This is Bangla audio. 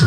Hey,